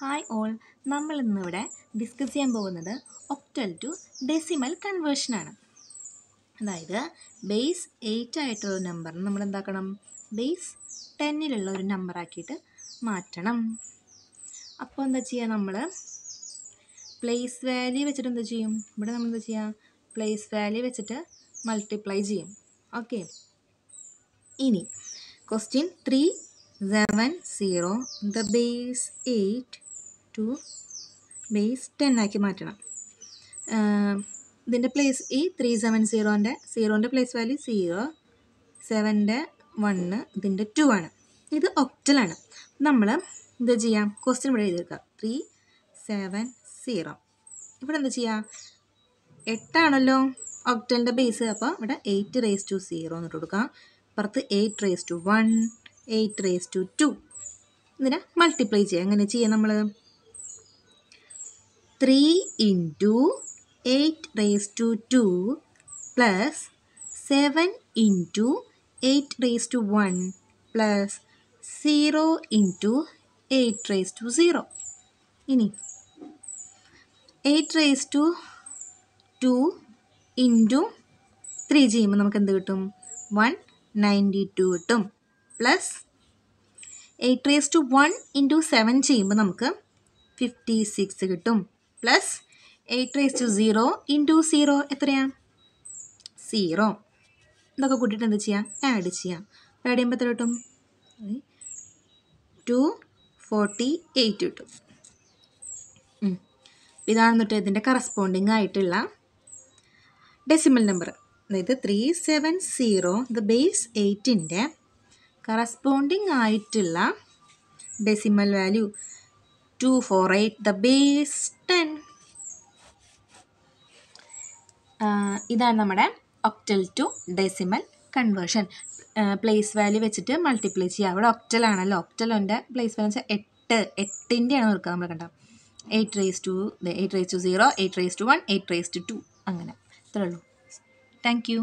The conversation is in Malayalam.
ഹായ് ഓൾ നമ്മൾ ഇന്നിവിടെ ഡിസ്കസ് ചെയ്യാൻ പോകുന്നത് ഒക്ടൽ ടു ഡെസിമൽ കൺവേർഷനാണ് അതായത് ബേസ് എയ്റ്റ് ആയിട്ടുള്ള ഒരു നമ്പർ നമ്മൾ എന്താക്കണം ബേസ് ടെന്നിലുള്ള ഒരു നമ്പറാക്കിയിട്ട് മാറ്റണം. അപ്പോൾ എന്താ ചെയ്യുക നമ്മൾ പ്ലേസ് വാല്യൂ വെച്ചിട്ട് എന്താ ചെയ്യും? ഇവിടെ നമ്മൾ എന്താ ചെയ്യുക പ്ലേസ് വാല്യൂ വെച്ചിട്ട് മൾട്ടിപ്ലൈ ചെയ്യും. ഓക്കെ ഇനി question three seven zero the base eight to base ten ആക്കി മാറ്റണം. ഇതിന്റെ പ്ലേസ് ഈ ത്രീ സെവൻ സീറോന്റെ സീറോന്റെ പ്ലേസ് വാല്യൂ സീറോ സെവന്റെ വണ്ണ് ഇതിന്റെ ടു ആണ്. ഇത് ഒക്ടലാണ് നമ്മൾ ഇത് ചെയ്യാം? ക്വസ്റ്റ്യൻ ഇവിടെ എഴുതി വെക്കാം ത്രീ സെവൻ സീറോ ഇവിടെ എന്താ ചെയ്യുക എട്ടാണല്ലോ ഒക്ടലിന്റെ ബേസ് അപ്പോൾ ഇവിടെ എയ്റ്റ് റേസ് ടു സീറോ എന്നിട്ട് കൊടുക്കാം. അപ്പുറത്ത് eight raise to one eight raise to two ഇതിനെ മൾട്ടിപ്ലൈ ചെയ്യുക എങ്ങനെ ചെയ്യാം നമ്മൾ three into eight raise to two plus seven into eight raise to one plus zero into eight raise to zero ഇനി eight raise to two into three ചെയ്യുമ്പോൾ നമുക്ക് എന്ത് കിട്ടും? വൺ നയന്റി ടു കിട്ടും. Plus eight raise to one into seven ചെയ്യുമ്പോൾ നമുക്ക് ഫിഫ്റ്റി സിക്സ് കിട്ടും. Plus eight raise to zero into zero എത്രയാണ് സീറോ ഇതൊക്കെ കൂട്ടിയിട്ട് എന്ത് ചെയ്യാം? ആഡ് ചെയ്യാം. ആഡ് ചെയ്യുമ്പോൾ എത്ര കിട്ടും? ടു ഫോർട്ടി എയ്റ്റ് കിട്ടും. ഇതാണ് എന്നിട്ട് ഇതിന്റെ കറസ്പോണ്ടിങ് ആയിട്ടുള്ള ഡെസിമൽ നമ്പർ അതായത് three seven zero the base എയ്റ്റിന്റെ corresponding ആയിട്ടുള്ള decimal value two four eight the base ten ഇതാണ് നമ്മുടെ octal to decimal conversion place value വെച്ചിട്ട് മൾട്ടിപ്ലൈ ചെയ്യുക അവിടെ ഒക്ടലാണല്ലോ ഒക്ടലിന്റെ പ്ലേസ് വാല്യൂ വെച്ചാൽ എട്ട്. എട്ടിന്റെയാണ് നിൽക്കുക നമ്മൾ കണ്ടോ eight raise to eight raise to zero eight raise to one eight raise to two അങ്ങനെ. ഇത്രേ ഉള്ളൂ. Thank you